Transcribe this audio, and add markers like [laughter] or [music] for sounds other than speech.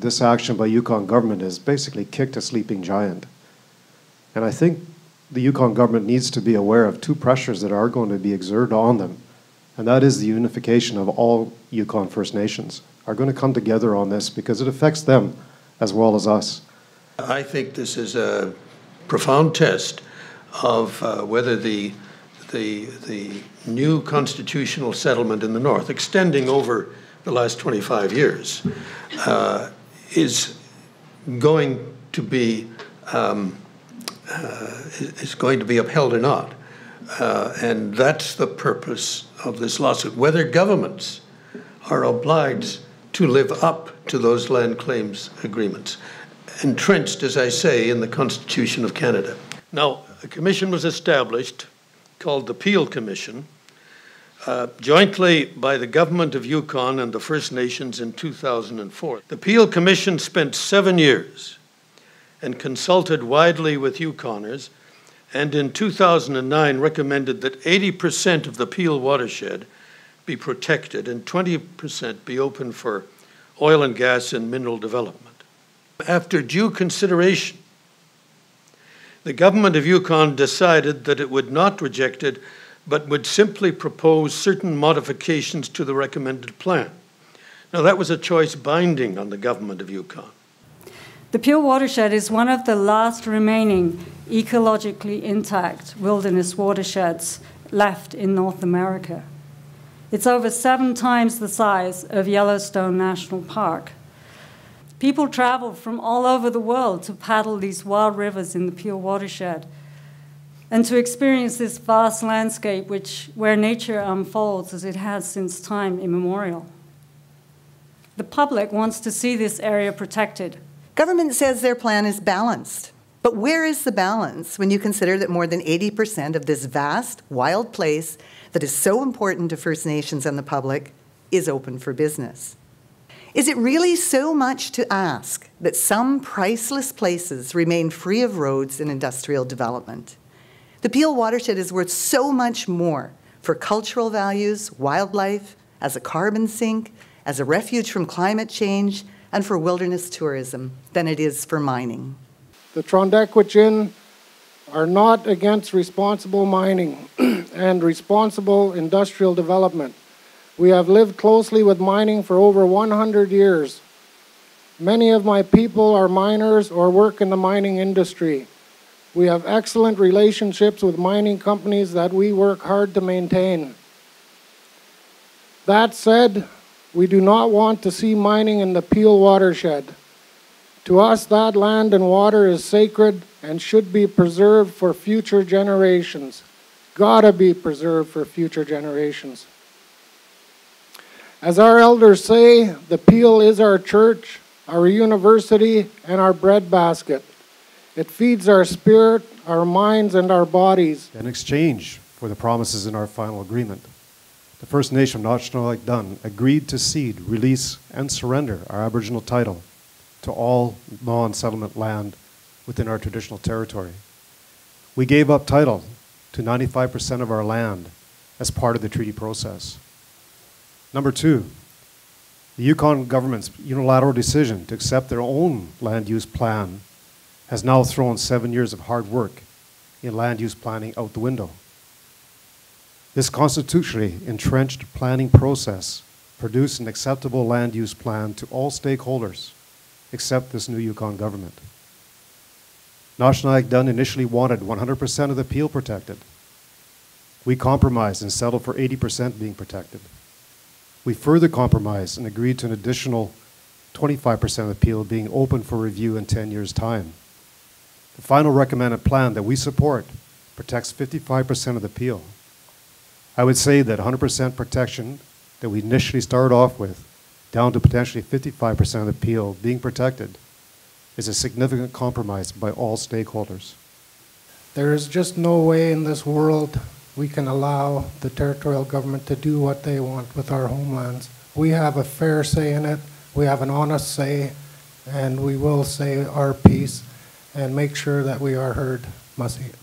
this action by Yukon government has basically kicked a sleeping giant. And I think the Yukon government needs to be aware of two pressures that are going to be exerted on them, and that is the unification of all Yukon First Nations are going to come together on this because it affects them as well as us. I think this is a profound test of uh, whether the, the, the new constitutional settlement in the North, extending over the last 25 years, uh, is going to be um, uh, is going to be upheld or not. Uh, and that's the purpose of this lawsuit. Whether governments are obliged to live up to those land claims agreements, entrenched, as I say, in the Constitution of Canada. Now, a commission was established called the Peel Commission, uh, jointly by the government of Yukon and the First Nations in 2004. The Peel Commission spent seven years and consulted widely with Yukoners, and in 2009 recommended that 80% of the Peel watershed be protected and 20% be open for oil and gas and mineral development. After due consideration, the government of Yukon decided that it would not reject it, but would simply propose certain modifications to the recommended plan. Now, that was a choice binding on the government of Yukon. The Peel watershed is one of the last remaining ecologically intact wilderness watersheds left in North America. It's over seven times the size of Yellowstone National Park. People travel from all over the world to paddle these wild rivers in the Peel watershed and to experience this vast landscape which, where nature unfolds as it has since time immemorial. The public wants to see this area protected Government says their plan is balanced. But where is the balance when you consider that more than 80% of this vast, wild place that is so important to First Nations and the public is open for business? Is it really so much to ask that some priceless places remain free of roads and industrial development? The Peel watershed is worth so much more for cultural values, wildlife, as a carbon sink, as a refuge from climate change, and for wilderness tourism than it is for mining. The Tr'ondëk Hwëch'in are not against responsible mining [clears throat] and responsible industrial development. We have lived closely with mining for over 100 years. Many of my people are miners or work in the mining industry. We have excellent relationships with mining companies that we work hard to maintain. That said, we do not want to see mining in the Peel watershed. To us, that land and water is sacred and should be preserved for future generations. Gotta be preserved for future generations. As our elders say, the Peel is our church, our university, and our breadbasket. It feeds our spirit, our minds, and our bodies. In exchange for the promises in our final agreement the First Nation of Na-Cho Nyäk Dun agreed to cede, release, and surrender our Aboriginal title to all non settlement land within our traditional territory. We gave up title to 95% of our land as part of the treaty process. Number two, the Yukon government's unilateral decision to accept their own land use plan has now thrown seven years of hard work in land use planning out the window. This constitutionally entrenched planning process produced an acceptable land use plan to all stakeholders except this new Yukon government. Na-Cho Nyäk Dun initially wanted 100% of the peel protected. We compromised and settled for 80% being protected. We further compromised and agreed to an additional 25% of the peel being open for review in 10 years' time. The final recommended plan that we support protects 55% of the peel. I would say that 100% protection that we initially started off with, down to potentially 55% of the peel being protected, is a significant compromise by all stakeholders. There is just no way in this world we can allow the territorial government to do what they want with our homelands. We have a fair say in it, we have an honest say, and we will say our piece and make sure that we are heard. Masi.